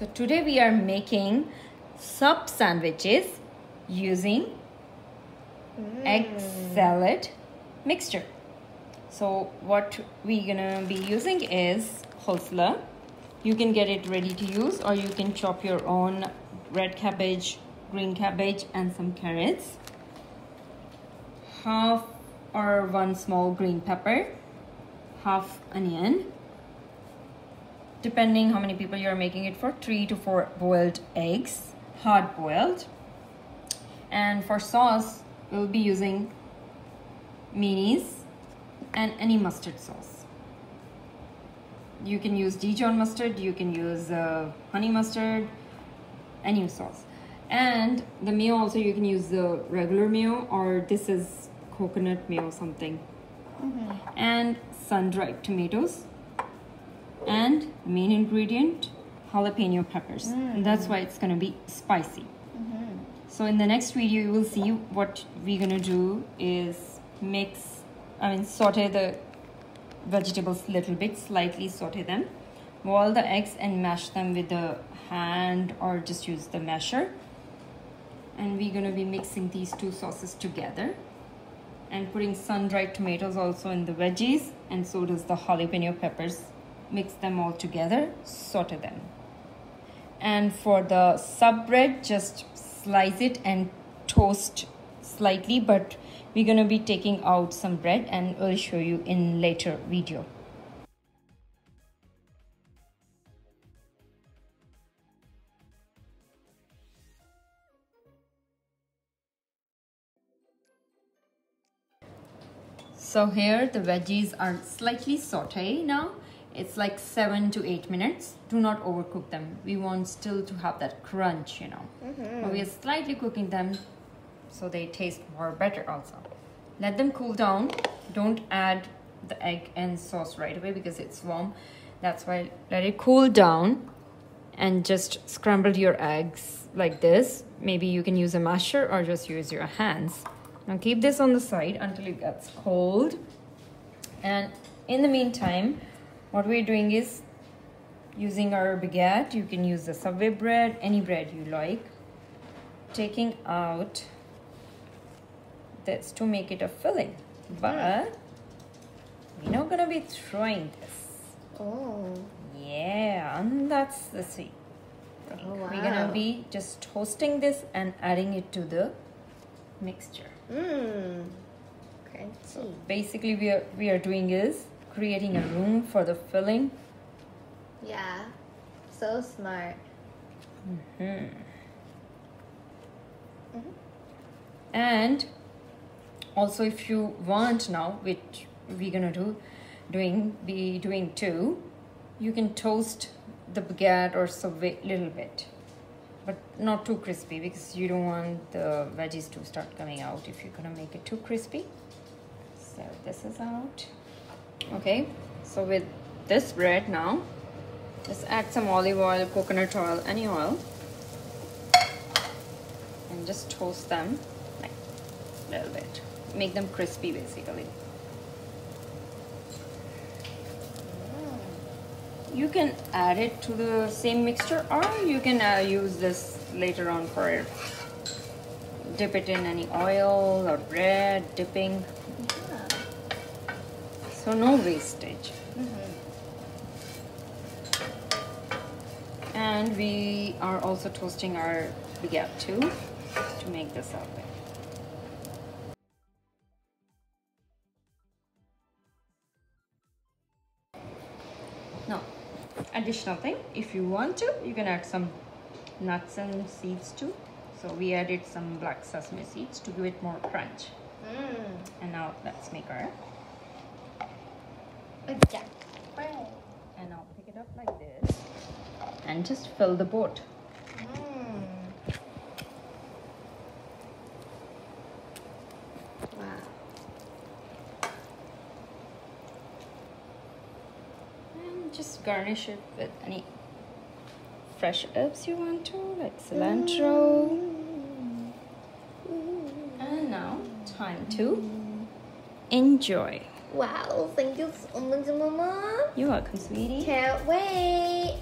So today we are making sub sandwiches using egg mm. salad mixture. So what we're gonna be using is coleslaw. You can get it ready to use or you can chop your own red cabbage, green cabbage and some carrots. Half or one small green pepper, half onion, depending how many people you're making it for, three to four boiled eggs, hard boiled. And for sauce, we'll be using mayonnaise and any mustard sauce. You can use Dijon mustard, you can use uh, honey mustard, any sauce. And the mayo also you can use the regular mayo or this is coconut mayo something. Mm -hmm. And sun-dried tomatoes and main ingredient jalapeno peppers. Mm. and that's why it's going to be spicy. Mm-hmm. so in the next video you will see what we're going to do is mix i mean saute the vegetables a little bit slightly saute them. Boil the eggs and mash them with the hand or just use the masher. And we're going to be mixing these two sauces together and putting sun-dried tomatoes also in the veggies and so does the jalapeno peppers mix them all together, saute them. And for the sub bread, just slice it and toast slightly, but we're gonna be taking out some bread and I'll show you in later video. So here the veggies are slightly saute now it's like seven to eight minutes. Do not overcook them. We want still to have that crunch you know. Mm -hmm. we are slightly cooking them so they taste more better also. Let them cool down. Don't add the egg and sauce right away because it's warm. That's why let it cool down and just scramble your eggs like this. Maybe you can use a masher or just use your hands. Now keep this on the side until it gets cold. And in the meantime what we're doing is using our baguette. You can use the subway bread any bread you like. Taking out this to make it a filling. But we're not gonna be throwing this. Oh. Yeah and that's the sweet thing oh, wow. we're gonna be just toasting this and adding it to the mixture. Mm. so basically we are we are doing is creating a room for the filling. Yeah, so smart. Mm-hmm. Mm-hmm. And also, if you want now, which we're gonna do, doing be doing too, you can toast the baguette or subway a little bit, but not too crispy because you don't want the veggies to start coming out if you're gonna make it too crispy. So this is out okay so with this bread now just add some olive oil coconut oil any oil and just toast them like a little bit. Make them crispy basically. You can add it to the same mixture or you can uh, use this later on for dip it in any oil or bread dipping so no wastage mm -hmm. and we are also toasting our baguette too to make this up now additional thing if you want to you can add some nuts and seeds too so we added some black sesame seeds to give it more crunch mm. and now let's make our and I'll pick it up like this and just fill the boat. Mm. Wow. And just garnish it with any fresh herbs you want to, like cilantro. Mm. And now, time to enjoy. Wow, thank you so much, Mama. You're welcome, sweetie. Can't wait.